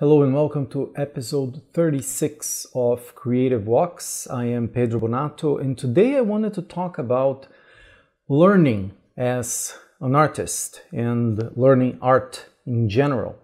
Hello and welcome to episode 36 of Creative Walks. I am Pedro Bonatto and today I wanted to talk about learning as an artist and learning art in general.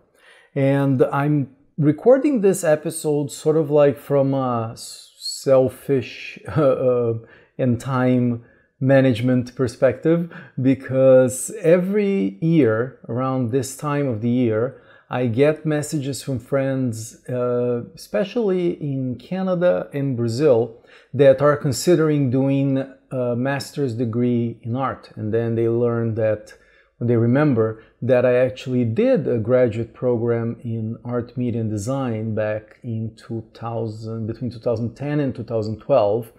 And I'm recording this episode sort of like from a selfish uh, and time management perspective because every year around this time of the year I get messages from friends, uh, especially in Canada and Brazil, that are considering doing a master's degree in art. And then they learn that, they remember that I actually did a graduate program in art, media, and design back in 2000, between 2010 and 2012.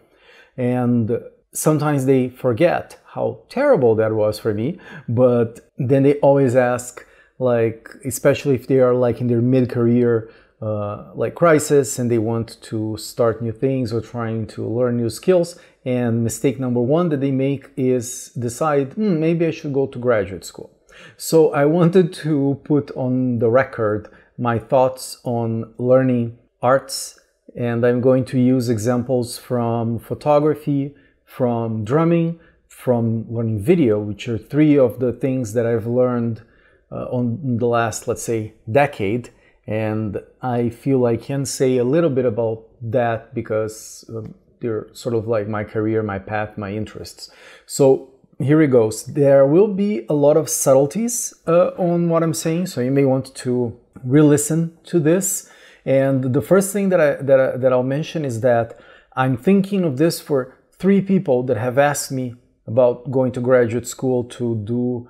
And sometimes they forget how terrible that was for me, but then they always ask, like especially if they are like in their mid-career uh, like crisis and they want to start new things or trying to learn new skills. And mistake number one that they make is decide hmm, maybe i should go to graduate school. So i wanted to put on the record my thoughts on learning arts. And i'm going to use examples from photography from drumming from learning video which are three of the things that i've learned on the last, let's say, decade. And I feel I can say a little bit about that because uh, they're sort of like my career, my path, my interests. So here it goes. There will be a lot of subtleties uh, on what I'm saying, so you may want to re-listen to this. And the first thing that I that, I, that I'll mention is that I'm thinking of this for three people that have asked me about going to graduate school to do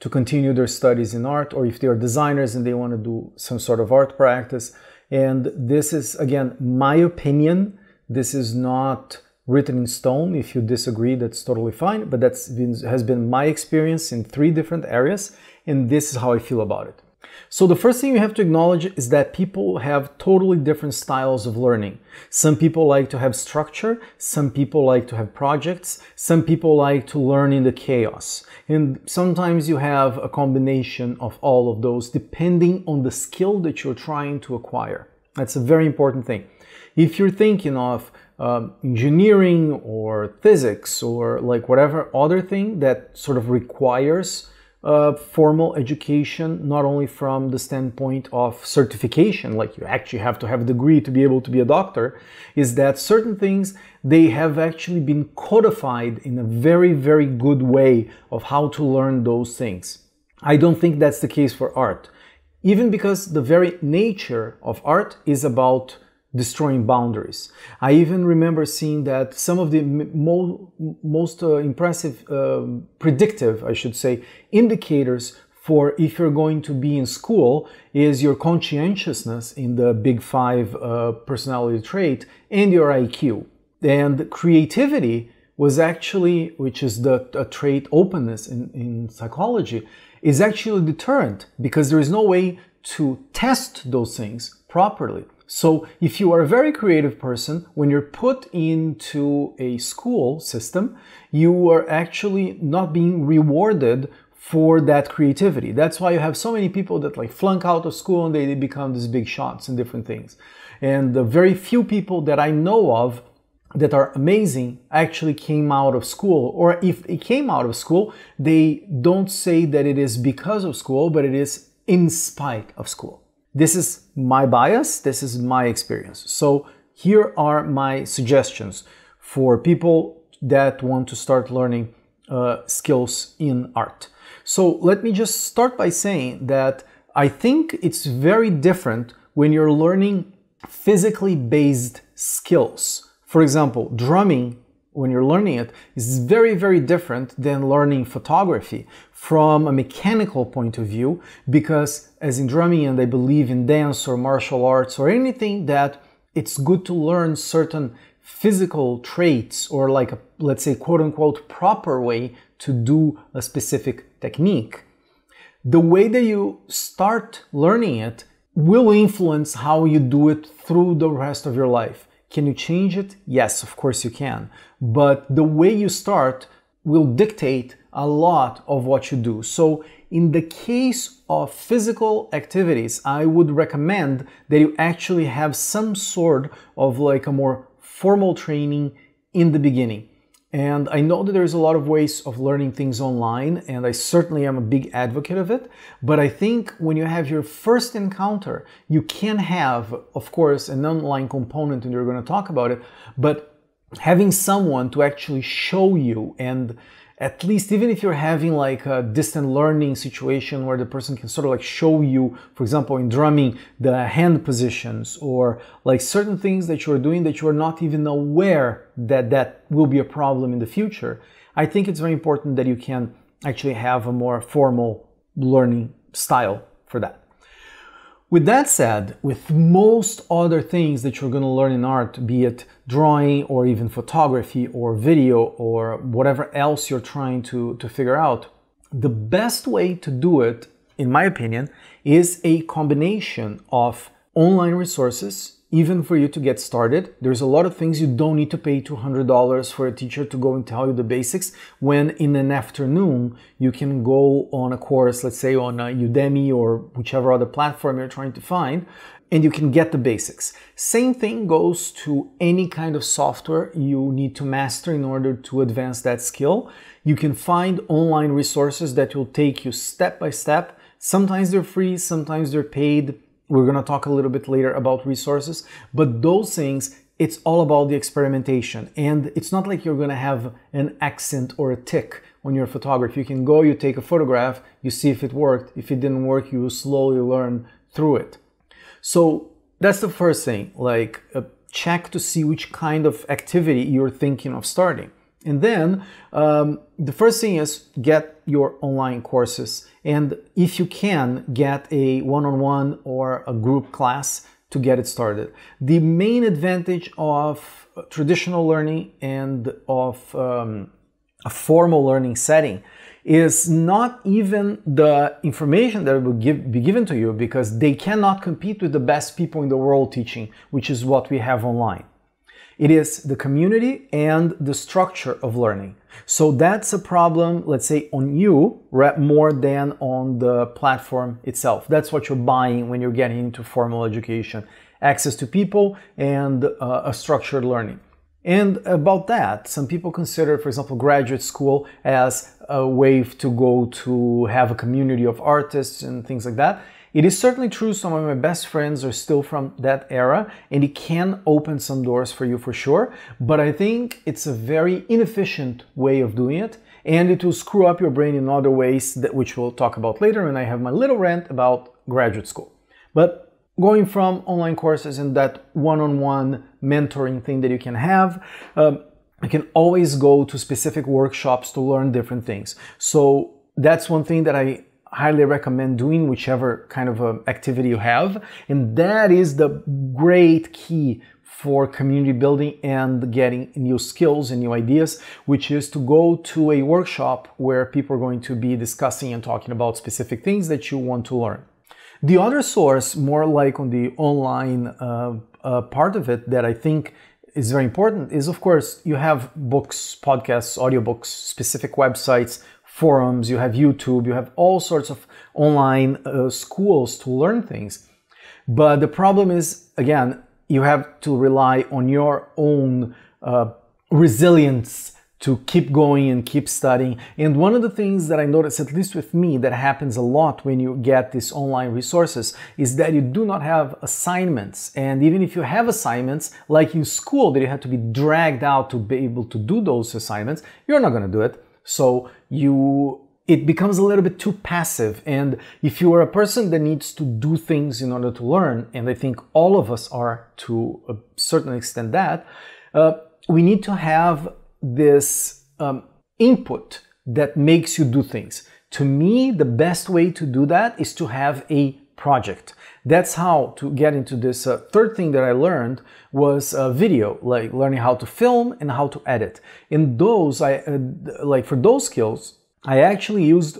to continue their studies in art or if they are designers and they want to do some sort of art practice. And this is, again, my opinion. This is not written in stone. If you disagree, that's totally fine. But that has been my experience in three different areas. And this is how I feel about it. So the first thing you have to acknowledge is that people have totally different styles of learning. Some people like to have structure, some people like to have projects, some people like to learn in the chaos. And sometimes you have a combination of all of those depending on the skill that you're trying to acquire. That's a very important thing. If you're thinking of um, engineering or physics or like whatever other thing that sort of requires uh, formal education, not only from the standpoint of certification, like you actually have to have a degree to be able to be a doctor, is that certain things they have actually been codified in a very, very good way of how to learn those things. I don't think that's the case for art, even because the very nature of art is about destroying boundaries. I even remember seeing that some of the mo- most uh, impressive, uh, predictive, I should say, indicators for if you're going to be in school is your conscientiousness in the big five uh, personality trait and your IQ. And creativity was actually, which is the trait openness in, in psychology, is actually a deterrent because there is no way to test those things properly. So if you are a very creative person, when you're put into a school system, you are actually not being rewarded for that creativity. That's why you have so many people that like flunk out of school and they, they become these big shots and different things. And the very few people that I know of that are amazing actually came out of school or if they came out of school they don't say that it is because of school but it is in spite of school this is my bias, this is my experience. So here are my suggestions for people that want to start learning uh, skills in art. So let me just start by saying that I think it's very different when you're learning physically based skills. For example, drumming when you're learning it is very, very different than learning photography from a mechanical point of view, because as in drumming and I believe in dance or martial arts or anything that it's good to learn certain physical traits or like a, let's say quote unquote proper way to do a specific technique. The way that you start learning it will influence how you do it through the rest of your life. Can you change it? Yes, of course you can. But the way you start will dictate a lot of what you do. So in the case of physical activities, I would recommend that you actually have some sort of like a more formal training in the beginning. And I know that there's a lot of ways of learning things online, and I certainly am a big advocate of it. But I think when you have your first encounter, you can have, of course, an online component, and you're going to talk about it, but having someone to actually show you and at least even if you're having like a distant learning situation where the person can sort of like show you for example in drumming the hand positions or like certain things that you're doing that you're not even aware that that will be a problem in the future i think it's very important that you can actually have a more formal learning style for that with that said, with most other things that you're going to learn in art, be it drawing or even photography or video or whatever else you're trying to, to figure out, the best way to do it, in my opinion, is a combination of online resources even for you to get started. There's a lot of things you don't need to pay $200 for a teacher to go and tell you the basics when in an afternoon you can go on a course, let's say on uh, Udemy or whichever other platform you're trying to find, and you can get the basics. Same thing goes to any kind of software you need to master in order to advance that skill. You can find online resources that will take you step by step. Sometimes they're free, sometimes they're paid we're going to talk a little bit later about resources, but those things, it's all about the experimentation. And it's not like you're going to have an accent or a tick when you're a photographer. You can go, you take a photograph, you see if it worked. If it didn't work, you slowly learn through it. So that's the first thing, like uh, check to see which kind of activity you're thinking of starting. And then um, the first thing is get your online courses. And if you can, get a one on one or a group class to get it started. The main advantage of traditional learning and of um, a formal learning setting is not even the information that will give, be given to you because they cannot compete with the best people in the world teaching, which is what we have online. It is the community and the structure of learning. So that's a problem, let's say, on you more than on the platform itself. That's what you're buying when you're getting into formal education access to people and uh, a structured learning. And about that, some people consider, for example, graduate school as a way to go to have a community of artists and things like that. It is certainly true some of my best friends are still from that era and it can open some doors for you for sure, but I think it's a very inefficient way of doing it and it will screw up your brain in other ways that which we'll talk about later and I have my little rant about graduate school. But going from online courses and that one-on-one mentoring thing that you can have, um, you can always go to specific workshops to learn different things. So that's one thing that I highly recommend doing whichever kind of uh, activity you have. And that is the great key for community building and getting new skills and new ideas, which is to go to a workshop where people are going to be discussing and talking about specific things that you want to learn. The other source, more like on the online uh, uh, part of it, that I think is very important is, of course, you have books, podcasts, audiobooks, specific websites forums, you have YouTube, you have all sorts of online uh, schools to learn things. But the problem is, again, you have to rely on your own uh, resilience to keep going and keep studying. And one of the things that I notice, at least with me, that happens a lot when you get these online resources is that you do not have assignments. And even if you have assignments, like in school, that you have to be dragged out to be able to do those assignments, you're not going to do it. So you it becomes a little bit too passive. And if you are a person that needs to do things in order to learn, and I think all of us are to a certain extent that, uh, we need to have this um, input that makes you do things. To me, the best way to do that is to have a project. That's how to get into this uh, third thing that I learned was uh, video, like learning how to film and how to edit. In those, I uh, like for those skills, I actually used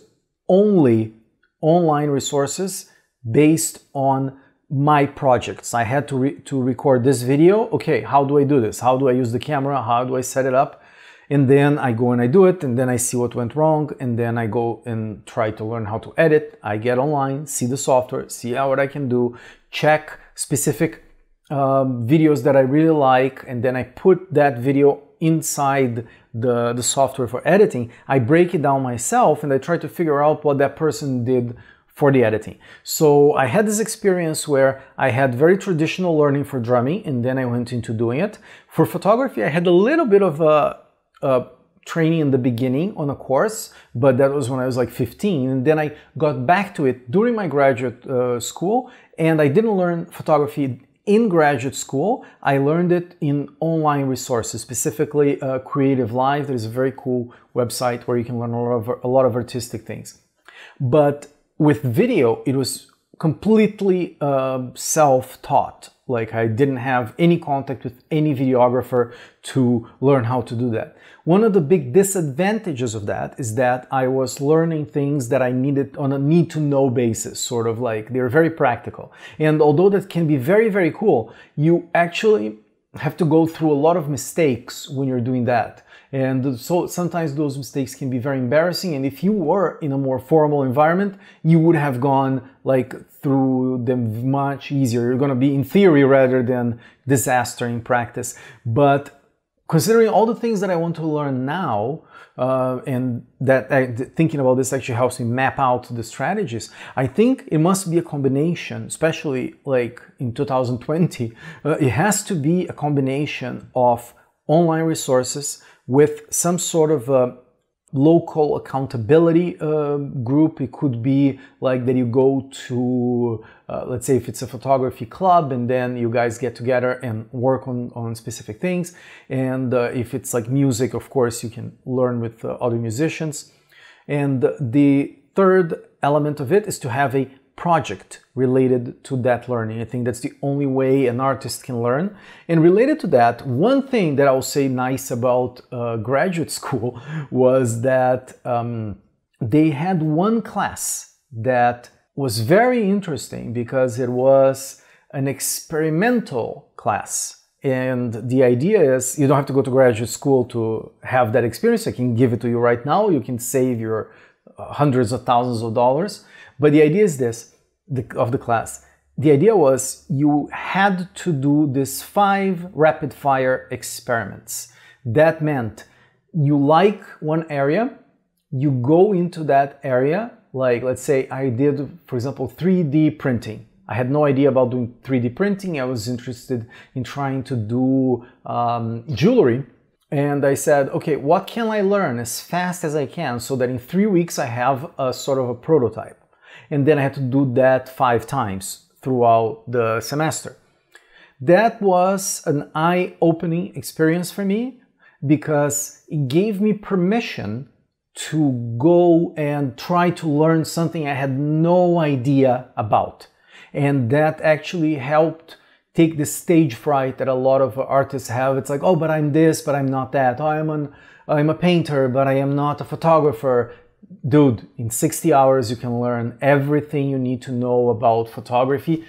only online resources based on my projects. I had to re to record this video. Okay, how do I do this? How do I use the camera? How do I set it up? And then I go and I do it, and then I see what went wrong, and then I go and try to learn how to edit. I get online, see the software, see how what I can do, check specific um, videos that I really like, and then I put that video inside the, the software for editing. I break it down myself and I try to figure out what that person did for the editing. So I had this experience where I had very traditional learning for drumming and then I went into doing it. For photography, I had a little bit of a, a training in the beginning on a course, but that was when I was like 15. And then I got back to it during my graduate uh, school and I didn't learn photography in graduate school. I learned it in online resources, specifically uh, Creative Live. There's a very cool website where you can learn a lot of, a lot of artistic things. But with video, it was completely uh, self-taught. Like I didn't have any contact with any videographer to learn how to do that. One of the big disadvantages of that is that I was learning things that I needed on a need to know basis, sort of like they're very practical. And although that can be very, very cool, you actually have to go through a lot of mistakes when you're doing that. And so sometimes those mistakes can be very embarrassing. And if you were in a more formal environment, you would have gone like through them much easier. You're going to be in theory rather than disaster in practice. But considering all the things that I want to learn now, uh, and that I, thinking about this actually helps me map out the strategies. I think it must be a combination, especially like in 2020. Uh, it has to be a combination of online resources with some sort of a local accountability uh, group. It could be like that you go to, uh, let's say, if it's a photography club, and then you guys get together and work on, on specific things. And uh, if it's like music, of course, you can learn with uh, other musicians. And the third element of it is to have a project related to that learning. I think that's the only way an artist can learn. And related to that, one thing that I will say nice about uh, graduate school was that um, they had one class that was very interesting because it was an experimental class. And the idea is you don't have to go to graduate school to have that experience. I can give it to you right now. You can save your uh, hundreds of thousands of dollars but the idea is this the, of the class. The idea was you had to do this five rapid fire experiments. That meant you like one area, you go into that area. Like, let's say I did, for example, 3D printing. I had no idea about doing 3D printing. I was interested in trying to do um, jewelry. And I said, okay, what can I learn as fast as I can so that in three weeks I have a sort of a prototype? And then I had to do that five times throughout the semester. That was an eye opening experience for me because it gave me permission to go and try to learn something I had no idea about. And that actually helped take the stage fright that a lot of artists have. It's like, oh, but I'm this, but I'm not that. Oh, I'm an I'm a painter, but I am not a photographer dude, in 60 hours you can learn everything you need to know about photography.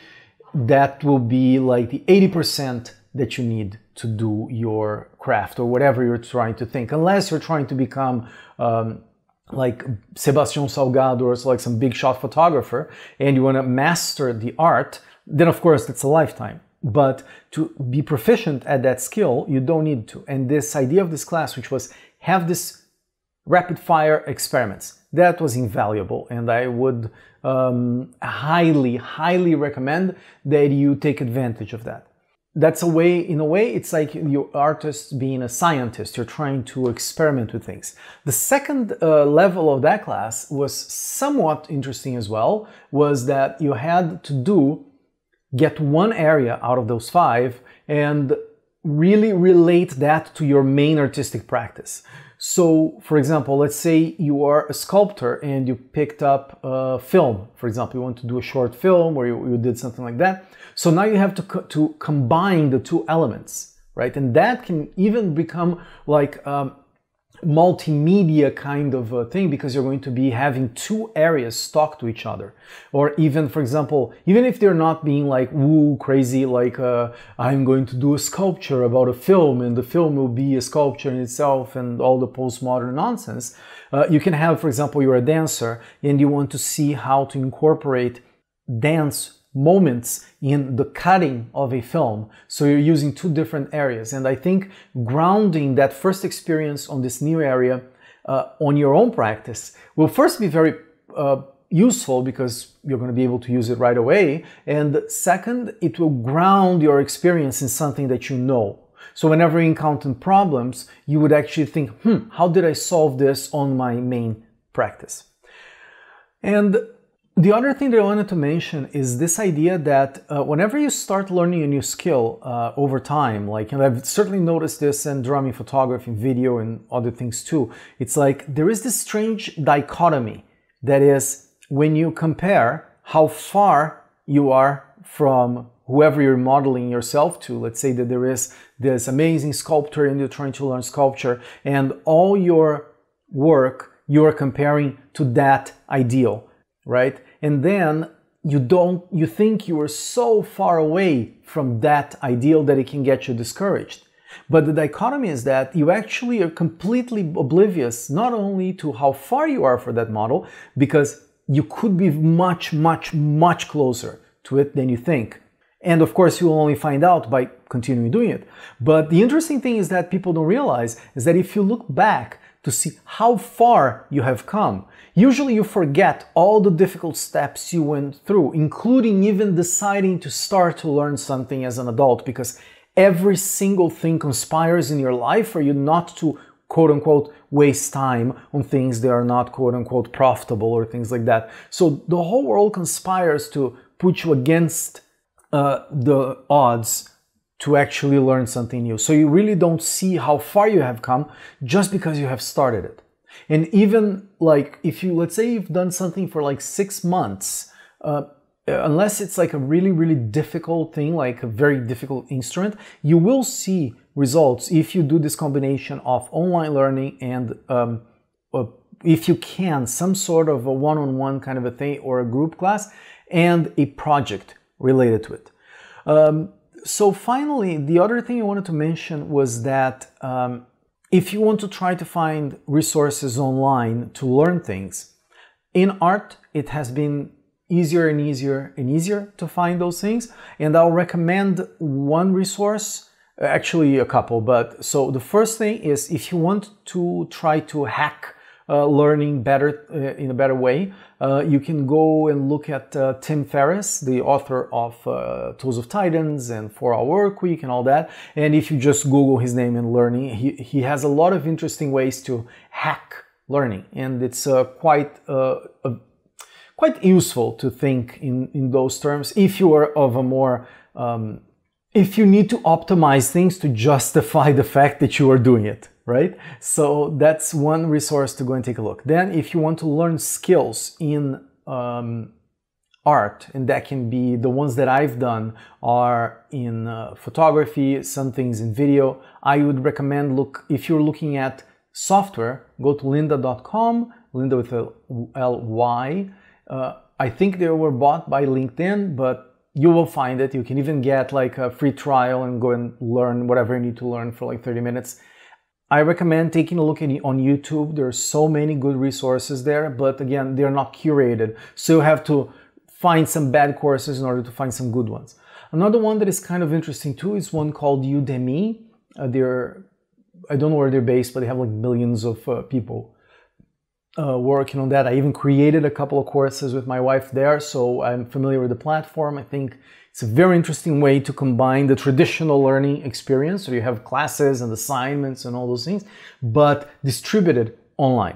That will be like the 80% that you need to do your craft or whatever you're trying to think, unless you're trying to become um, like Sebastian Salgado or like some big shot photographer and you want to master the art, then of course that's a lifetime. But to be proficient at that skill, you don't need to. And this idea of this class, which was have this rapid fire experiments. That was invaluable, and I would um, highly, highly recommend that you take advantage of that. That's a way, in a way, it's like your artist being a scientist. You're trying to experiment with things. The second uh, level of that class was somewhat interesting as well, was that you had to do, get one area out of those five and really relate that to your main artistic practice. So, for example, let's say you are a sculptor and you picked up a film. For example, you want to do a short film or you, you did something like that. So now you have to, co to combine the two elements, right? And that can even become like um, multimedia kind of a thing because you're going to be having two areas talk to each other. Or even for example even if they're not being like woo crazy like uh, i'm going to do a sculpture about a film and the film will be a sculpture in itself and all the postmodern nonsense uh, you can have for example you're a dancer and you want to see how to incorporate dance moments in the cutting of a film. So you're using two different areas. And I think grounding that first experience on this new area uh, on your own practice will first be very uh, useful because you're going to be able to use it right away. And second, it will ground your experience in something that you know. So whenever you encounter problems, you would actually think, hmm, how did I solve this on my main practice? And the other thing that I wanted to mention is this idea that uh, whenever you start learning a new skill uh, over time, like, and I've certainly noticed this in drumming, photography, video, and other things too, it's like there is this strange dichotomy that is when you compare how far you are from whoever you're modeling yourself to. Let's say that there is this amazing sculptor and you're trying to learn sculpture, and all your work you are comparing to that ideal right? And then you don't, you think you are so far away from that ideal that it can get you discouraged. But the dichotomy is that you actually are completely oblivious not only to how far you are for that model, because you could be much, much, much closer to it than you think. And of course, you will only find out by continuing doing it. But the interesting thing is that people don't realize is that if you look back to see how far you have come. Usually you forget all the difficult steps you went through, including even deciding to start to learn something as an adult because every single thing conspires in your life for you not to quote unquote waste time on things that are not quote unquote profitable or things like that. So the whole world conspires to put you against uh, the odds to actually learn something new. So you really don't see how far you have come just because you have started it. And even like if you, let's say you've done something for like six months, uh, unless it's like a really, really difficult thing, like a very difficult instrument, you will see results if you do this combination of online learning and um, uh, if you can, some sort of a one-on-one kind of a thing or a group class and a project related to it. Um, so finally, the other thing I wanted to mention was that um, if you want to try to find resources online to learn things, in art, it has been easier and easier and easier to find those things. And I'll recommend one resource, actually a couple, but so the first thing is if you want to try to hack learning better uh, in a better way, uh, you can go and look at uh, Tim Ferriss, the author of uh, Tools of Titans and 4 Hour Work Week and all that. And if you just Google his name and learning, he, he has a lot of interesting ways to hack learning. And it's uh, quite quite useful to think in, in those terms if you are of a more um, if you need to optimize things to justify the fact that you are doing it right? So that's one resource to go and take a look. Then if you want to learn skills in um, art, and that can be the ones that I've done are in uh, photography, some things in video, I would recommend look, if you're looking at software, go to lynda.com, Lynda with a L-Y. Uh, I think they were bought by LinkedIn, but you will find it. You can even get like a free trial and go and learn whatever you need to learn for like 30 minutes. I recommend taking a look on YouTube. There are so many good resources there, but again, they're not curated. So you have to find some bad courses in order to find some good ones. Another one that is kind of interesting too is one called Udemy. Uh, they're, I don't know where they're based, but they have like millions of uh, people uh, working on that. I even created a couple of courses with my wife there, so I'm familiar with the platform. I think it's a very interesting way to combine the traditional learning experience, so you have classes and assignments and all those things, but distributed online.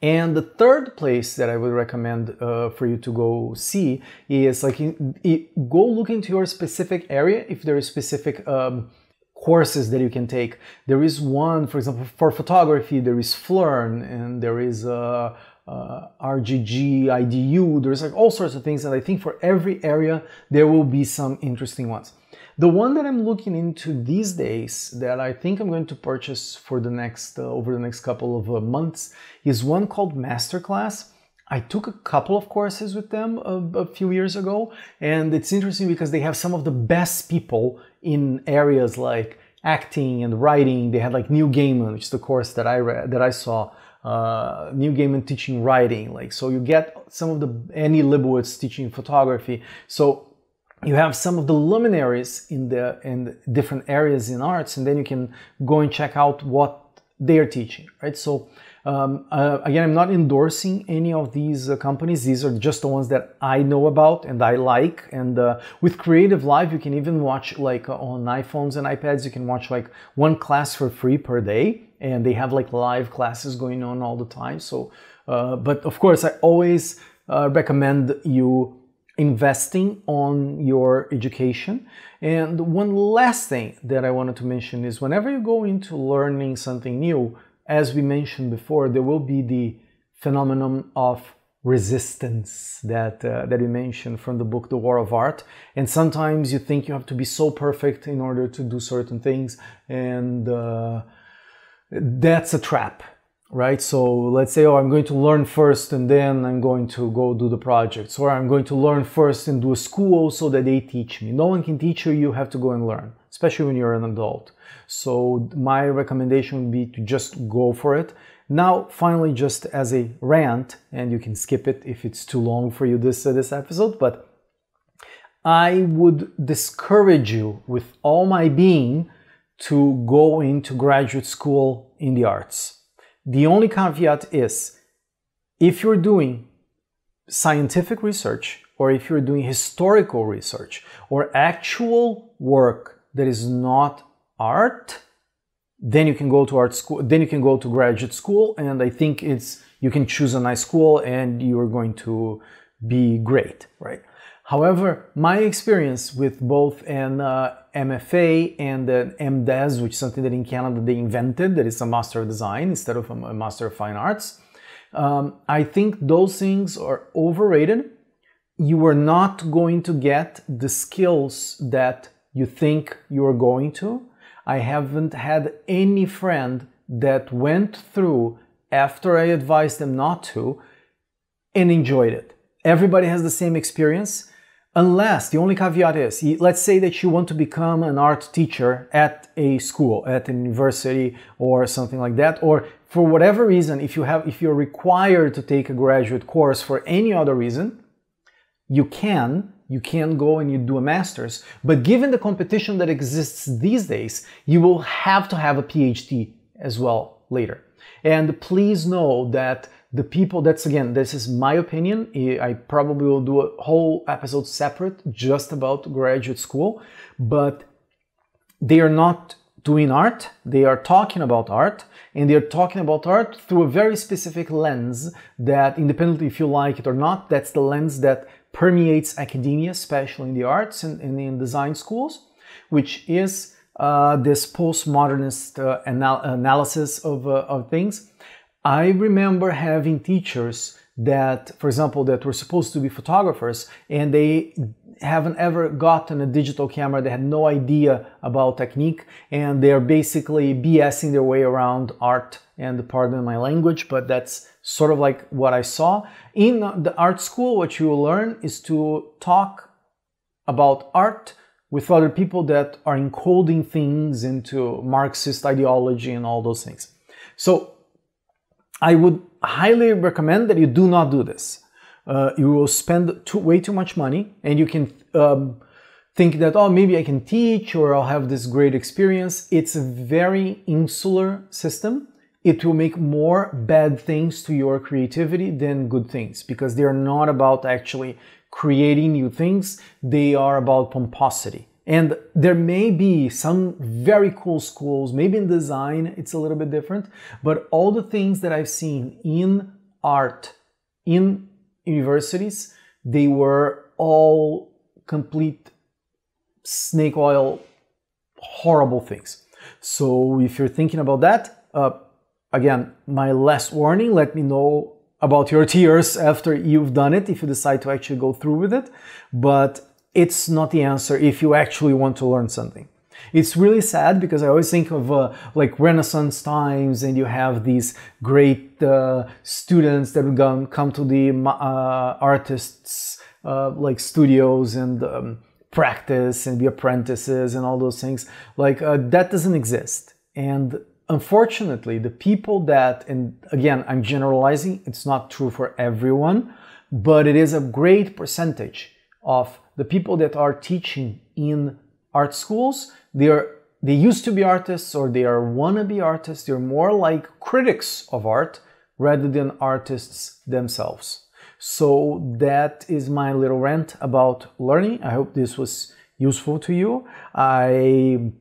And the third place that I would recommend uh, for you to go see is like go look into your specific area if there is specific um, courses that you can take. There is one, for example, for photography, there is Phlearn and there is uh, uh, RGG, IDU, there's like all sorts of things. And I think for every area, there will be some interesting ones. The one that I'm looking into these days that I think I'm going to purchase for the next uh, over the next couple of uh, months is one called Masterclass. I took a couple of courses with them a, a, few years ago, and it's interesting because they have some of the best people in areas like acting and writing. They had like Neil Gaiman, which is the course that I read that I saw. Uh, Neil Gaiman teaching writing, like so you get some of the Annie Leibovitz teaching photography. So you have some of the luminaries in the in different areas in arts, and then you can go and check out what they are teaching, right? So um, uh, again, I'm not endorsing any of these uh, companies. These are just the ones that I know about and I like. And uh, with Creative Live, you can even watch like uh, on iPhones and iPads, you can watch like one class for free per day. And they have like live classes going on all the time. So, uh, but of course, I always uh, recommend you investing on your education. And one last thing that I wanted to mention is whenever you go into learning something new, as we mentioned before, there will be the phenomenon of resistance that uh, that we mentioned from the book The War of Art. And sometimes you think you have to be so perfect in order to do certain things, and uh, that's a trap, right? So let's say, oh, I'm going to learn first, and then I'm going to go do the projects, or I'm going to learn first and do a school so that they teach me. No one can teach you; you have to go and learn, especially when you're an adult. So my recommendation would be to just go for it. Now, finally, just as a rant, and you can skip it if it's too long for you this uh, this episode, but I would discourage you with all my being to go into graduate school in the arts. The only caveat is if you're doing scientific research or if you're doing historical research or actual work that is not art then you can go to art school then you can go to graduate school and i think it's you can choose a nice school and you're going to be great right? However my experience with both an uh, mfa and an mdes which is something that in canada they invented that is a master of design instead of a master of fine arts um, i think those things are overrated. You are not going to get the skills that you think you're going to I haven't had any friend that went through after I advised them not to and enjoyed it. Everybody has the same experience, unless the only caveat is let's say that you want to become an art teacher at a school, at a university, or something like that, or for whatever reason, if you have if you're required to take a graduate course for any other reason, you can you can go and you do a master's. But given the competition that exists these days, you will have to have a PhD as well later. And please know that the people, that's again, this is my opinion. I probably will do a whole episode separate just about graduate school, but they are not doing art, they are talking about art, and they're talking about art through a very specific lens that, independently if you like it or not, that's the lens that permeates academia, especially in the arts and, and in design schools, which is uh, this postmodernist uh, anal- analysis of, uh, of things. I remember having teachers that, for example, that were supposed to be photographers and they haven't ever gotten a digital camera. They had no idea about technique and they're basically BSing their way around art and pardon my language, but that's sort of like what I saw. In the art school, what you will learn is to talk about art with other people that are encoding things into Marxist ideology and all those things. So I would highly recommend that you do not do this. Uh, you will spend too, way too much money and you can um, think that, oh, maybe I can teach or I'll have this great experience. It's a very insular system it will make more bad things to your creativity than good things because they are not about actually creating new things, they are about pomposity. And there may be some very cool schools, maybe in design it's a little bit different, but all the things that I've seen in art, in universities, they were all complete snake oil, horrible things. So if you're thinking about that, uh, again, my last warning, let me know about your tears after you've done it if you decide to actually go through with it. But it's not the answer if you actually want to learn something. It's really sad because I always think of uh, like Renaissance times, and you have these great uh, students that would come to the uh, artists uh, like studios and um, practice and be apprentices and all those things. Like uh, that doesn't exist. And unfortunately, the people that, and again, I'm generalizing, it's not true for everyone, but it is a great percentage of the people that are teaching in art schools. They are they used to be artists or they are wannabe artists. They're more like critics of art rather than artists themselves. So that is my little rant about learning. I hope this was useful to you. I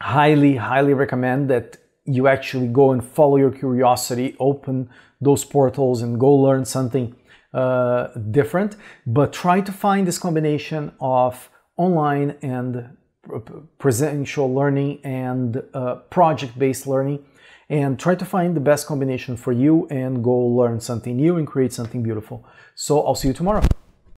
highly, highly recommend that you actually go and follow your curiosity, open those portals and go learn something uh, different. But try to find this combination of online and presential learning and uh, project based learning and try to find the best combination for you and go learn something new and create something beautiful. So I'll see you tomorrow.